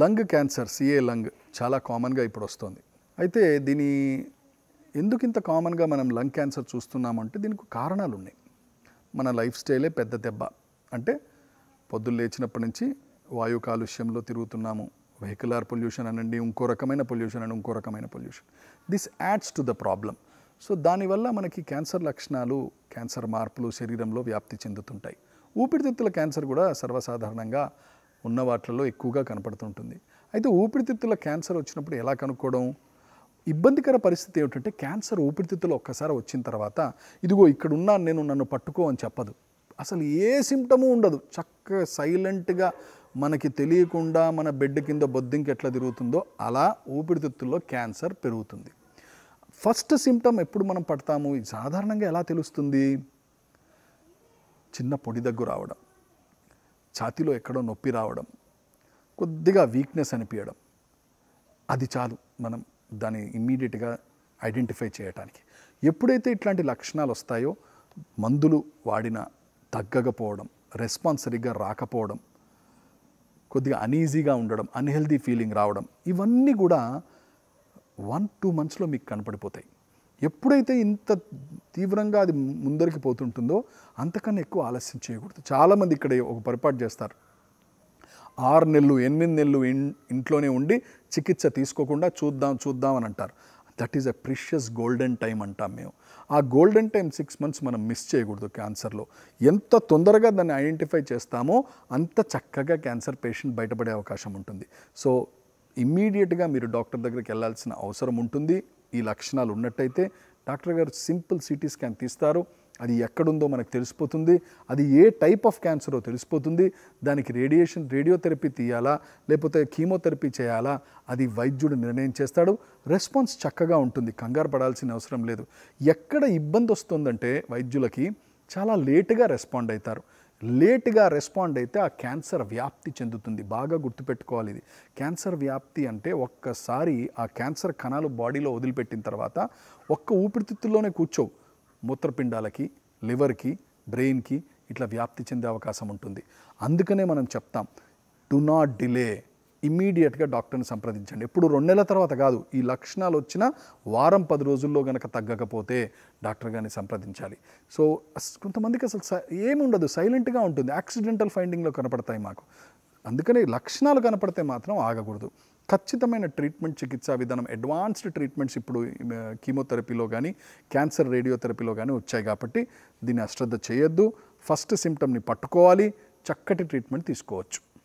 Lung cancer CA lung చాలా కామన్గా ఇప్పుడు వస్తుంది అయితే దీని ఎందుకు ఇంత కామన్గా మనం లంగ్ క్యాన్సర్ చూస్తున్నామంటే దీనికి కారణాలు ఉన్నాయి మన లైఫ్ స్టైలే పెద్ద దెబ్బ. అంటే పొద్దున్న లేచినప్పటి నుంచి వాయు కాలుష్యంలో తిరుగుతున్నాము. వెహికులర్ పొల్యూషన్ అనండి ఇంకో రకమైన పొల్యూషన్ అని ఇంకో రకమైన pollution. This adds to the problem so దానివల్ల మనకి క్యాన్సర్ లక్షణాలు క్యాన్సర్ మార్పులు శరీరంలో వ్యాప్తి చెందుతుంటాయి. ఊపిరితిత్తుల క్యాన్సర్ కూడా సర్వసాధారణంగా ఉన్న వాటిల్లో ఎక్కువగా కనపడుతుంటుంది. అయితే ఊపిరితిత్తుల క్యాన్సర్ వచ్చినప్పుడు ఎలా కనుక్కోవడం? ఇబ్బందికర పరిస్థితి ఏమిటంటే క్యాన్సర్ ఊపిరితిత్తులు ఒక్కసారి వచ్చిన తర్వాత ఇదిగో ఇక్కడ ఉన్నాను నేను నన్ను పట్టుకో అని చెప్పదు. అసలు ఏ సిమ్టము ఉండదు. చక్కగా సైలెంట్గా మనకి తెలియకుండా మన బెడ్ కింద బొద్దింకి ఎట్లా తిరుగుతుందో అలా ఊపిరితిత్తుల్లో క్యాన్సర్ పెరుగుతుంది. ఫస్ట్ సిమ్టమ్ ఎప్పుడు మనం పడతాము? ఇది సాధారణంగా ఎలా తెలుస్తుంది? చిన్న పొడి దగ్గు రావడం. ఛాతీలో ఎక్కడో నొప్పి రావడం కొద్దిగా వీక్నెస్ అనిపించడం అది చాలు మనం దాన్ని ఇమ్మీడియట్గా ఐడెంటిఫై చేయటానికి. ఎప్పుడైతే ఇట్లాంటి లక్షణాలు వస్తాయో మందులు వాడిన తగ్గకపోవడం రెస్పాన్స్ సరిగ్గా రాకపోవడం కొద్దిగా అనీజీగా ఉండడం అన్హెల్దీ ఫీలింగ్ రావడం ఇవన్నీ కూడా వన్ టూ మంత్స్లో మీకు కనపడిపోతాయి. ఎప్పుడైతే ఇంత తీవ్రంగా అది ముందరికి పోతుంటుందో అంతకన్నా ఎక్కువ ఆలస్యం చేయకూడదు. చాలామంది ఇక్కడ ఒక పొరపాటు చేస్తారు. ఆరు నెలలు ఎనిమిది నెలలు ఇంట్లోనే ఉండి చికిత్స తీసుకోకుండా చూద్దాం చూద్దాం అని అంటారు. That is a precious golden time అంటాం మేము. ఆ గోల్డెన్ టైం సిక్స్ మంత్స్ మనం మిస్ చేయకూడదు క్యాన్సర్లో. ఎంత తొందరగా దాన్ని ఐడెంటిఫై చేస్తామో అంత చక్కగా క్యాన్సర్ పేషెంట్ బయటపడే అవకాశం ఉంటుంది. సో ఇమ్మీడియట్గా మీరు డాక్టర్ దగ్గరికి వెళ్ళాల్సిన అవసరం ఉంటుంది. ఈ లక్షణాలు ఉన్నట్టయితే డాక్టర్ గారు సింపుల్ సిటీ స్కాన్ తీస్తారు. అది ఎక్కడుందో మనకు తెలిసిపోతుంది. అది ఏ టైప్ ఆఫ్ క్యాన్సరో తెలిసిపోతుంది. దానికి రేడియేషన్ రేడియోథెరపీ తీయాలా? లేకపోతే కీమోథెరపీ చేయాలా? అది వైద్యుడు నిర్ణయం చేస్తాడు. రెస్పాన్స్ చక్కగా ఉంటుంది. కంగారు పడాల్సిన అవసరం లేదు. ఎక్కడ ఇబ్బంది వస్తుందంటే వైద్యులకి చాలా లేటుగా రెస్పాండ్ అవుతారు. లేటుగా రెస్పాండ్ అయితే ఆ క్యాన్సర్ వ్యాప్తి చెందుతుంది. బాగా గుర్తుపెట్టుకోవాలి ఇది. క్యాన్సర్ వ్యాప్తి అంటే ఒక్కసారి ఆ క్యాన్సర్ కణాలు బాడీలో వదిలిపెట్టిన తర్వాత ఒక్క ఊపిరితిత్తుల్లోనే కూర్చోవు. మూత్రపిండాలకి లివర్కి బ్రెయిన్కి ఇట్లా వ్యాప్తి చెందే అవకాశం ఉంటుంది. అందుకనే మనం చెప్తాం డు నాట్ డిలే ఇమ్మీడియట్గా డాక్టర్ని సంప్రదించండి. ఎప్పుడు రెండు నెలల తర్వాత కాదు ఈ లక్షణాలు వచ్చిన వారం పది రోజుల్లో గనక తగ్గకపోతే డాక్టర్ గారిని సంప్రదించాలి. సో కొంతమందికి అసలు స- ఏముండదు సైలెంట్గా ఉంటుంది. యాక్సిడెంటల్ ఫైండింగ్లో కనపడతాయి మాకు. అందుకని లక్షణాలు కనపడితే మాత్రం ఆగకూడదు. ఖచ్చితమైన ట్రీట్మెంట్ చికిత్సా విధానం అడ్వాన్స్డ్ ట్రీట్మెంట్స్ ఇప్పుడు కీమోథెరపీలో కానీ క్యాన్సర్ రేడియోథెరపీలో కానీ వచ్చాయి కాబట్టి దీన్ని అశ్రద్ధ చేయొద్దు. ఫస్ట్ సిమ్టమ్ని పట్టుకోవాలి చక్కటి ట్రీట్మెంట్ తీసుకోవచ్చు.